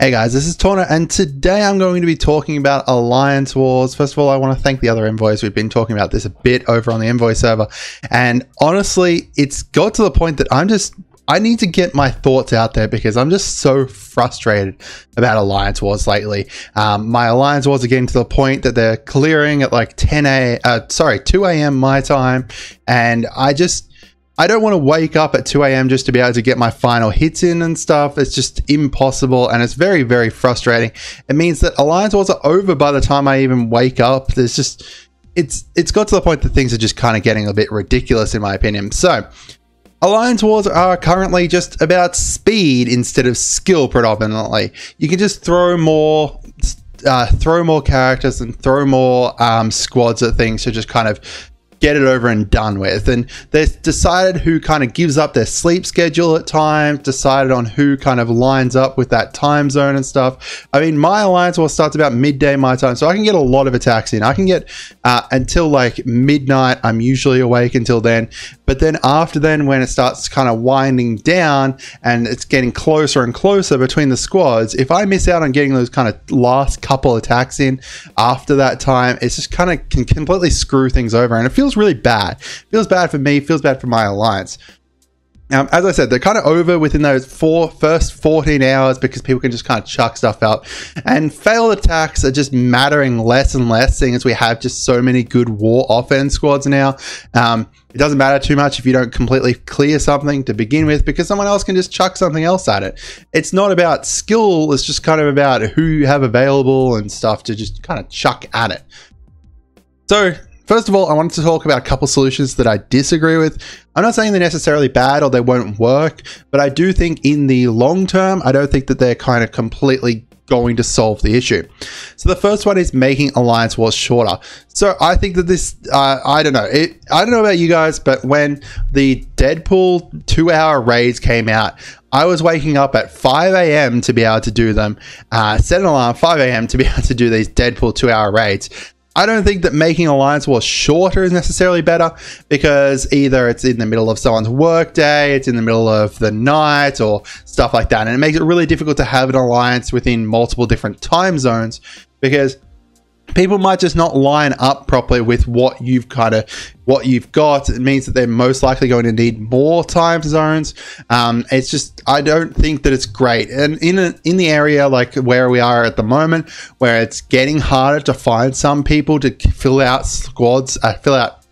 Hey guys, this is Tauna, and today I'm going to be talking about Alliance Wars. First of all, I want to thank the other envoys. We've been talking about this a bit over on the envoy server, and honestly, it's got to the point that I'm just I need to get my thoughts out there because I'm just so frustrated about Alliance Wars lately. Um, my Alliance Wars are getting to the point that they're clearing at like 10 a. Uh, sorry, 2 a.m. my time, and I just I don't want to wake up at 2 a.m. just to be able to get my final hits in and stuff. It's just impossible and it's very, very frustrating. It means that Alliance Wars are over by the time I even wake up. There's just, it's it's got to the point that things are just kind of getting a bit ridiculous in my opinion. So, Alliance Wars are currently just about speed instead of skill predominantly. You can just throw more uh, throw more characters and throw more um, squads at things to just kind of get it over and done with. And they've decided who kind of gives up their sleep schedule at times, decided on who kind of lines up with that time zone and stuff. I mean, my alliance war starts about midday my time, so I can get a lot of attacks in. I can get uh, until like midnight. I'm usually awake until then. But then after then, when it starts kind of winding down and it's getting closer and closer between the squads, if I miss out on getting those kind of last couple attacks in after that time, it's just kind of can completely screw things over. And it feels really bad. Feels bad for me, feels bad for my alliance. As I said, they're kind of over within those four first 14 hours because people can just kind of chuck stuff out. And failed attacks are just mattering less and less, seeing as we have just so many good war offense squads now. Um, it doesn't matter too much if you don't completely clear something to begin with because someone else can just chuck something else at it. It's not about skill, it's just kind of about who you have available and stuff to just kind of chuck at it. So First of all, I wanted to talk about a couple solutions that I disagree with. I'm not saying they're necessarily bad or they won't work, but I do think in the long term, I don't think that they're kind of completely going to solve the issue. So the first one is making Alliance Wars shorter. So I think that this, uh, I don't know, it, I don't know about you guys, but when the Deadpool two hour raids came out, I was waking up at 5 a.m. to be able to do them, uh, set an alarm 5 a.m. to be able to do these Deadpool two hour raids. I don't think that making Alliance Wars shorter is necessarily better because either it's in the middle of someone's workday, it's in the middle of the night, or stuff like that. And it makes it really difficult to have an alliance within multiple different time zones because people might just not line up properly with what you've kind of what you've got it means that they're most likely going to need more time zones um, it's just i don't think that it's great and in a, in the area like where we are at the moment where it's getting harder to find some people to fill out squads uh, fill out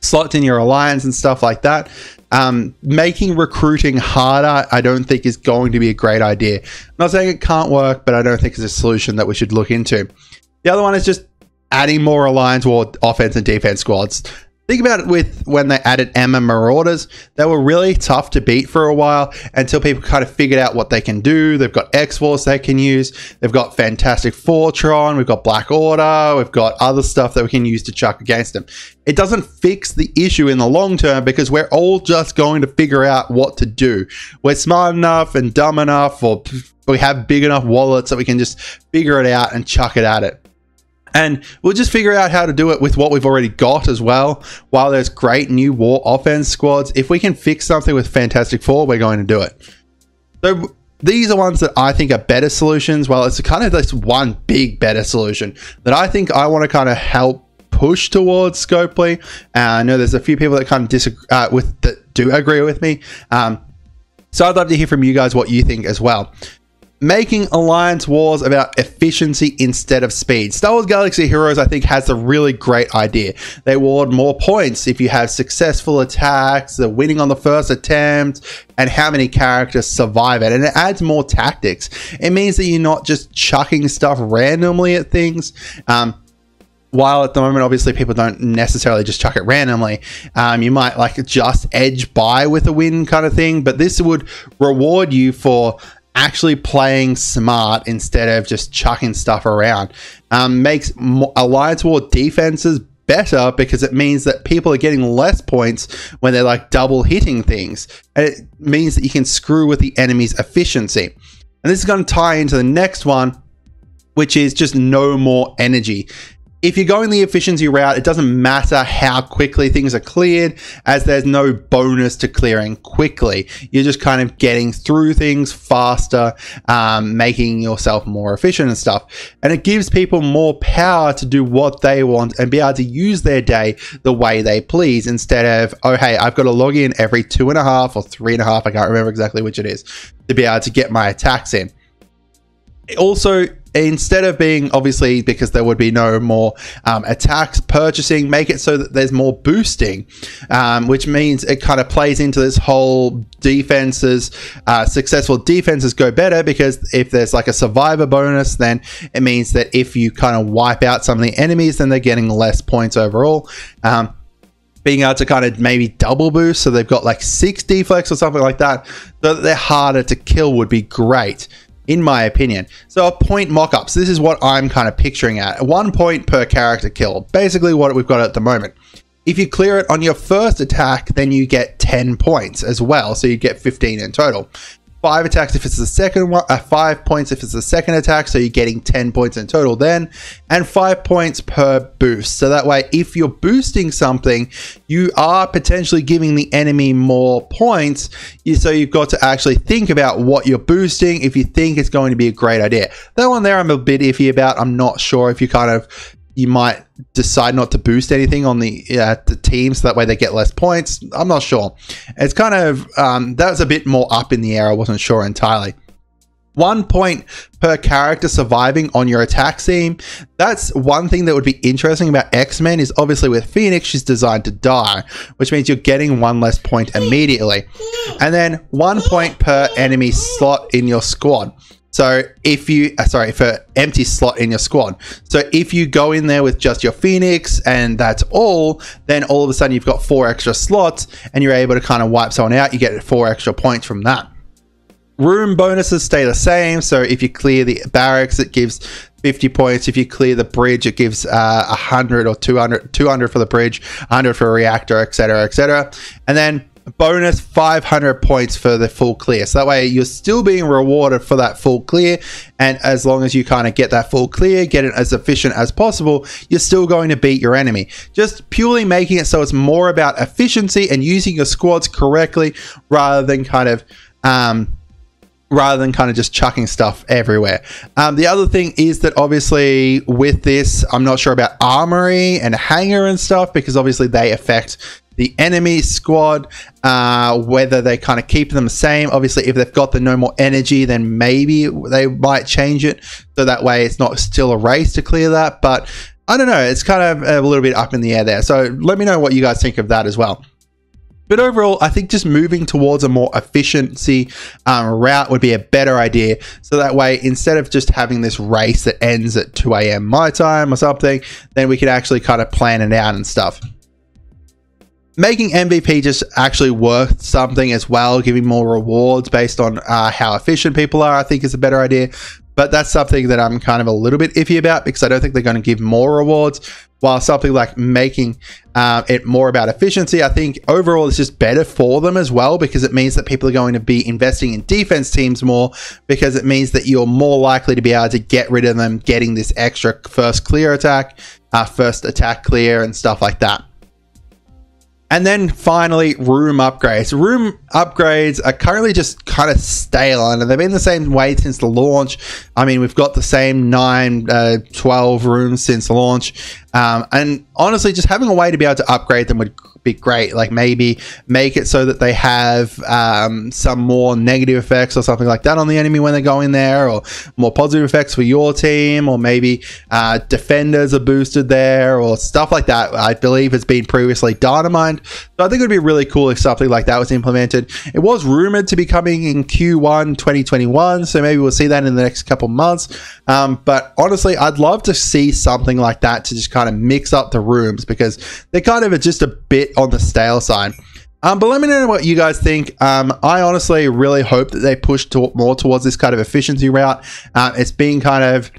slots in your alliance and stuff like that um, making recruiting harder, I don't think is going to be a great idea. I'm not saying it can't work, but I don't think it's a solution that we should look into. The other one is just adding more Alliance War offense and defense squads. Think about it with when they added Emma Marauders. They were really tough to beat for a while until people kind of figured out what they can do. They've got X Force they can use. They've got Fantastic Four. We've got Black Order. We've got other stuff that we can use to chuck against them. It doesn't fix the issue in the long term because we're all just going to figure out what to do. We're smart enough and dumb enough, or we have big enough wallets that we can just figure it out and chuck it at it. And we'll just figure out how to do it with what we've already got as well. While there's great new war offense squads, if we can fix something with Fantastic Four, we're going to do it. So these are ones that I think are better solutions. Well, it's kind of this one big better solution that I think I want to kind of help push towards Scopely. Uh, I know there's a few people that kind of disagree uh, with that do agree with me. Um, so I'd love to hear from you guys what you think as well making Alliance Wars about efficiency instead of speed. Star Wars Galaxy Heroes, I think, has a really great idea. They award more points if you have successful attacks, the winning on the first attempt, and how many characters survive it. And it adds more tactics. It means that you're not just chucking stuff randomly at things. Um, while at the moment, obviously, people don't necessarily just chuck it randomly, um, you might like just edge by with a win kind of thing. But this would reward you for actually playing smart instead of just chucking stuff around um, makes Alliance War defenses better because it means that people are getting less points when they're like double hitting things. And it means that you can screw with the enemy's efficiency. And this is going to tie into the next one, which is just no more energy. If you're going the efficiency route, it doesn't matter how quickly things are cleared, as there's no bonus to clearing quickly. You're just kind of getting through things faster, um, making yourself more efficient and stuff. And it gives people more power to do what they want and be able to use their day the way they please instead of, oh, hey, I've got to log in every two and a half or three and a half, I can't remember exactly which it is, to be able to get my attacks in also instead of being obviously because there would be no more um, attacks purchasing make it so that there's more boosting um, which means it kind of plays into this whole defenses uh, successful defenses go better because if there's like a survivor bonus then it means that if you kind of wipe out some of the enemies then they're getting less points overall. Um, being able to kind of maybe double boost so they've got like six deflex or something like that so that they're harder to kill would be great in my opinion. So a point mock-ups, this is what I'm kind of picturing at. One point per character kill, basically what we've got at the moment. If you clear it on your first attack, then you get 10 points as well, so you get 15 in total five attacks if it's the second one, uh, five points if it's the second attack, so you're getting 10 points in total then, and five points per boost. So that way, if you're boosting something, you are potentially giving the enemy more points. So you've got to actually think about what you're boosting if you think it's going to be a great idea. That one there, I'm a bit iffy about. I'm not sure if you kind of you might decide not to boost anything on the uh, the team so that way they get less points. I'm not sure. It's kind of um, that was a bit more up in the air. I wasn't sure entirely. One point per character surviving on your attack team. That's one thing that would be interesting about X Men is obviously with Phoenix, she's designed to die, which means you're getting one less point immediately. And then one point per enemy slot in your squad. So if you, uh, sorry, for empty slot in your squad. So if you go in there with just your Phoenix and that's all, then all of a sudden you've got four extra slots and you're able to kind of wipe someone out. You get four extra points from that. Room bonuses stay the same. So if you clear the barracks, it gives 50 points. If you clear the bridge, it gives uh, 100 or 200, 200 for the bridge, 100 for a reactor, etc., etc. And then bonus 500 points for the full clear. So that way you're still being rewarded for that full clear. And as long as you kind of get that full clear, get it as efficient as possible, you're still going to beat your enemy. Just purely making it so it's more about efficiency and using your squads correctly rather than kind of, um, rather than kind of just chucking stuff everywhere. Um, the other thing is that obviously with this, I'm not sure about armory and hangar and stuff because obviously they affect the enemy squad, uh, whether they kind of keep them the same. Obviously, if they've got the no more energy, then maybe they might change it so that way it's not still a race to clear that. But I don't know, it's kind of a little bit up in the air there. So let me know what you guys think of that as well. But overall, I think just moving towards a more efficiency um, route would be a better idea. So that way, instead of just having this race that ends at 2 a.m. my time or something, then we could actually kind of plan it out and stuff making MVP just actually worth something as well, giving more rewards based on uh, how efficient people are, I think is a better idea. But that's something that I'm kind of a little bit iffy about because I don't think they're going to give more rewards. While something like making uh, it more about efficiency, I think overall it's just better for them as well because it means that people are going to be investing in defense teams more because it means that you're more likely to be able to get rid of them getting this extra first clear attack, uh, first attack clear, and stuff like that. And then finally, room upgrades. Room upgrades are currently just kind of stale and they've been the same way since the launch. I mean, we've got the same 9, uh, 12 rooms since the launch. Um, and honestly, just having a way to be able to upgrade them would be great. Like maybe make it so that they have um, some more negative effects or something like that on the enemy when they go in there, or more positive effects for your team, or maybe uh, defenders are boosted there, or stuff like that. I believe has been previously datamined. So I think it would be really cool if something like that was implemented. It was rumored to be coming in Q1 2021, so maybe we'll see that in the next couple months. Um, but honestly, I'd love to see something like that to just kind of mix up the rooms because they're kind of just a bit on the stale side. Um, but let me know what you guys think. Um, I honestly really hope that they push to more towards this kind of efficiency route. Uh, it's been kind of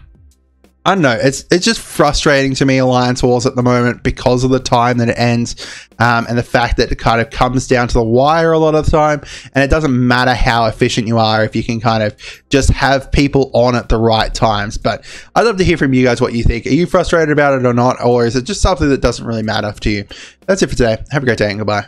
I don't know. It's it's just frustrating to me, Alliance Wars at the moment because of the time that it ends, um, and the fact that it kind of comes down to the wire a lot of the time, and it doesn't matter how efficient you are if you can kind of just have people on at the right times. But I'd love to hear from you guys what you think. Are you frustrated about it or not, or is it just something that doesn't really matter to you? That's it for today. Have a great day and goodbye.